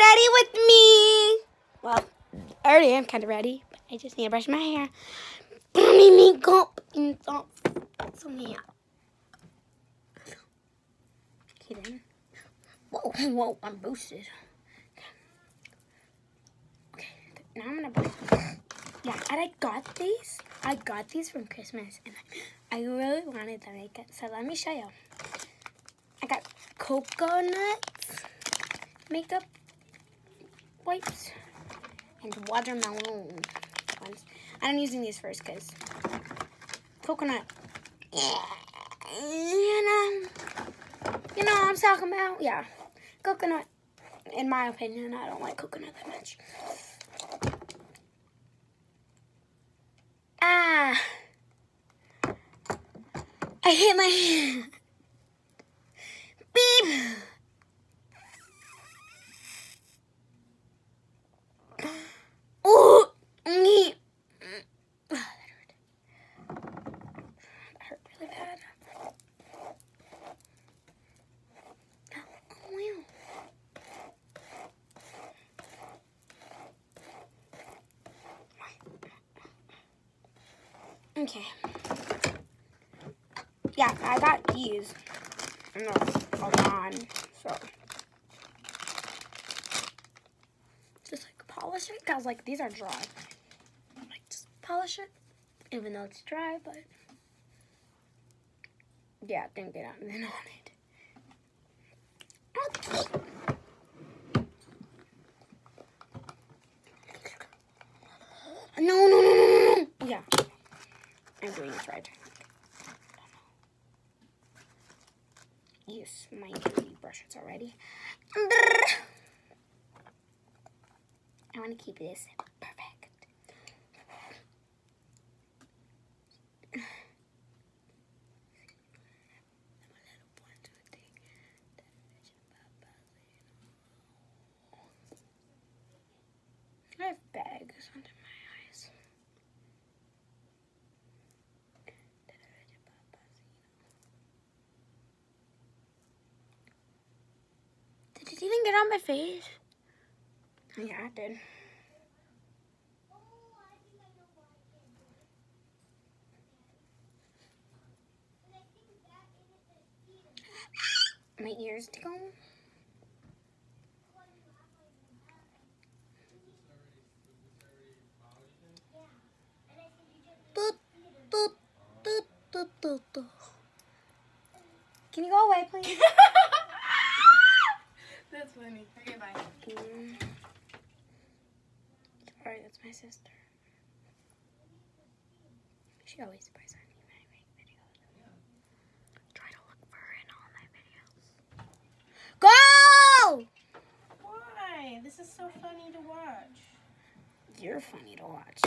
ready with me? Well, I already am kind of ready, but I just need to brush my hair. On my makeup and stuff. So yeah. Okay then. Whoa, whoa, I'm boosted. Okay, now I'm gonna brush. Yeah, and I got these. I got these from Christmas, and I really wanted to make it. So let me show you. I got coconuts, makeup wipes, and watermelon ones. I'm using these first because coconut. You know, you know what I'm talking about. Yeah, coconut. In my opinion, I don't like coconut that much. Ah, I hit my hand. Beep. Oh, me. That hurt. That hurt really bad. Oh, wow. Okay. Yeah, I got these. And they're all gone. So. Just like polish it. Cause like these are dry. Like just polish it. Even though it's dry, but yeah, didn't get anything on it. Okay. No, no, no, no, no, no. Yeah. This right. Use my dirty brushes already. I want to keep this perfect. I have bags under my eyes. Did it even get on my face? Yeah, it did. My ears tickle. Can you go away, please? That's funny. Okay, bye. Mm. Sorry, that's my sister. She always surprises me when I make videos. Try to look for her in all my videos. Go! Why? This is so funny to watch. You're funny to watch.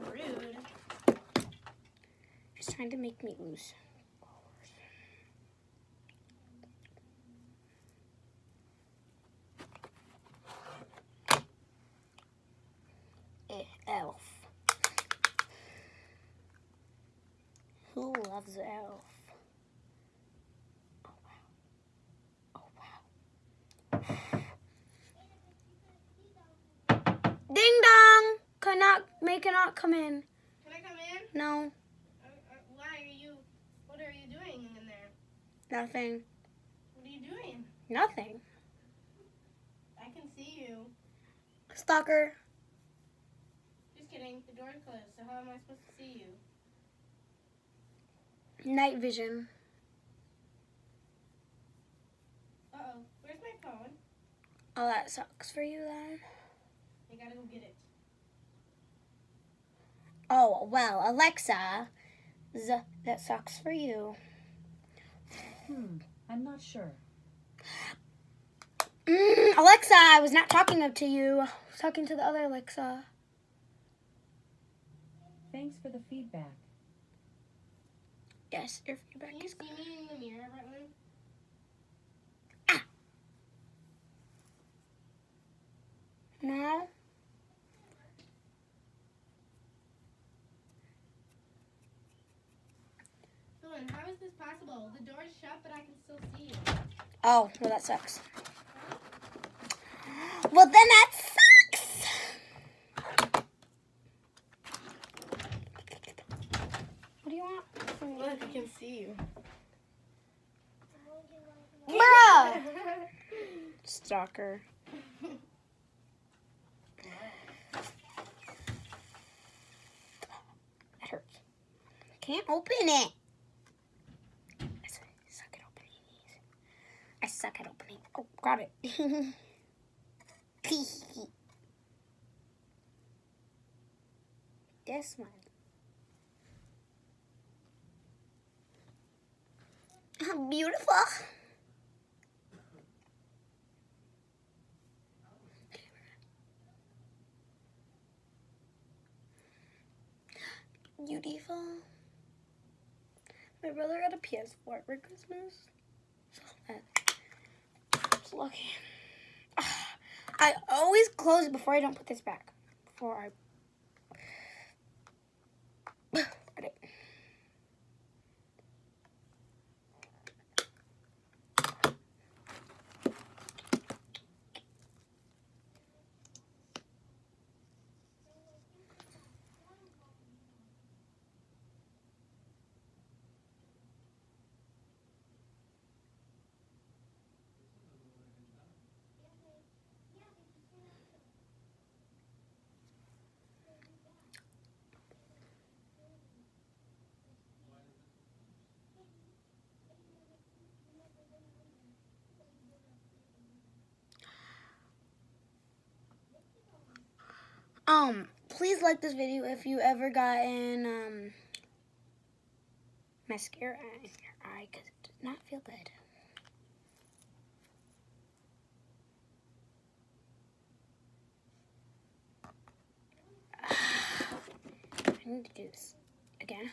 Rude. She's trying to make me lose. Elf. Who loves Elf? Oh wow. Oh wow. Ding dong! Cannot make cannot come in. Can I come in? No, Uh, uh, why are you? What are you doing in there? nothing. What are you doing? Nothing. I can see you. Stalker. Just kidding. The door's closed. So how am I supposed to see you? Night vision. Uh oh. Where's my phone? Oh, that sucks for you then. I gotta go get it. Oh, well, Alexa, z- that sucks for you. Hmm, I'm not sure. Mm, Alexa, I was not talking to you. I was talking to the other Alexa. Thanks for the feedback. Yes, your feedback Can you is see me in the mirror, Button? Ah! No. Dylan, how is this possible? The door's shut, but I can still see you. Oh, well, that sucks. Well, then that sucks. What do you want? Look, I can see you. Bruh! Stalker. That hurts. Can't open it. I suck at opening these. I suck at opening. Oh, got it. this one. Beautiful. Beautiful. My brother got a PS4 for Christmas. So uh, that's lucky. I always close it before I don't put this back. Before I put it. Um, please like this video if you ever gotten um mascara in your eye because it does not feel good. I need to do this again.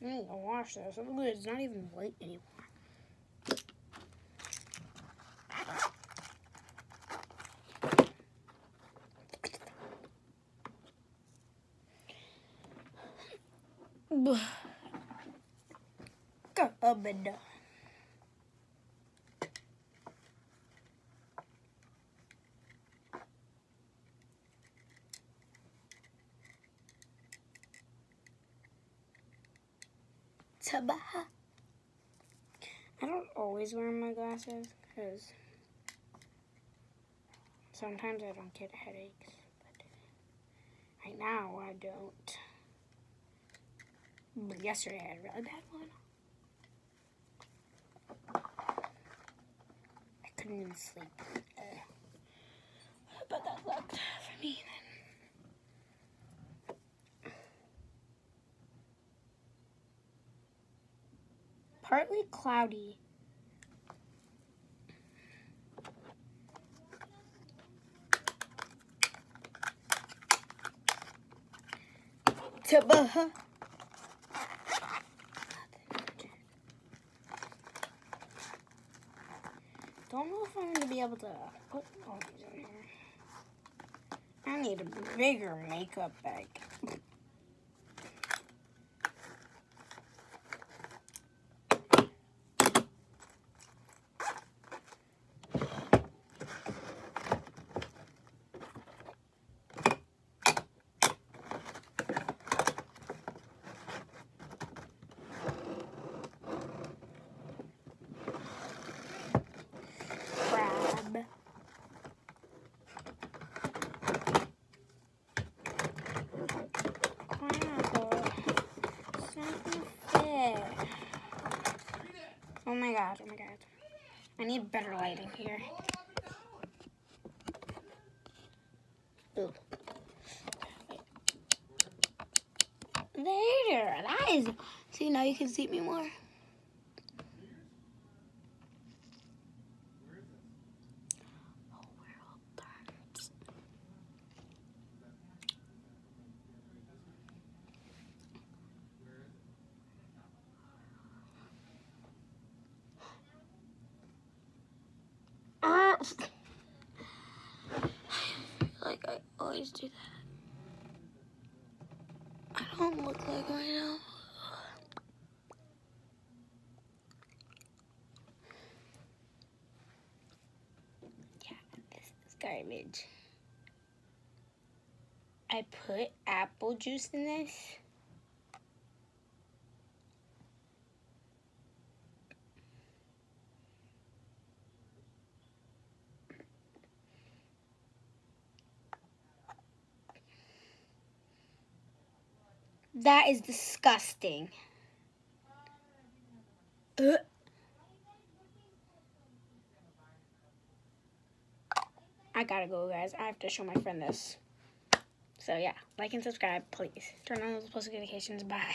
I need to wash this. Look It's not even white anymore. Good. Tabaha. I don't always wear my glasses because sometimes I don't get headaches. But right now I don't. But yesterday I had a really bad one. I couldn't even sleep. Uh, but that sucked for me partly cloudy. Tabaha. Don't know if I'm going to be able to put all these in here. I need a bigger makeup bag. God, oh my god. I need better lighting here. Ooh. There, that is. See, now you can see me more. Always do that. I don't look like right now. Yeah, this is garbage. I put apple juice in this. That is disgusting. Ugh. I gotta go, guys. I have to show my friend this. So, yeah, like and subscribe, please. Turn on those post notifications. Bye.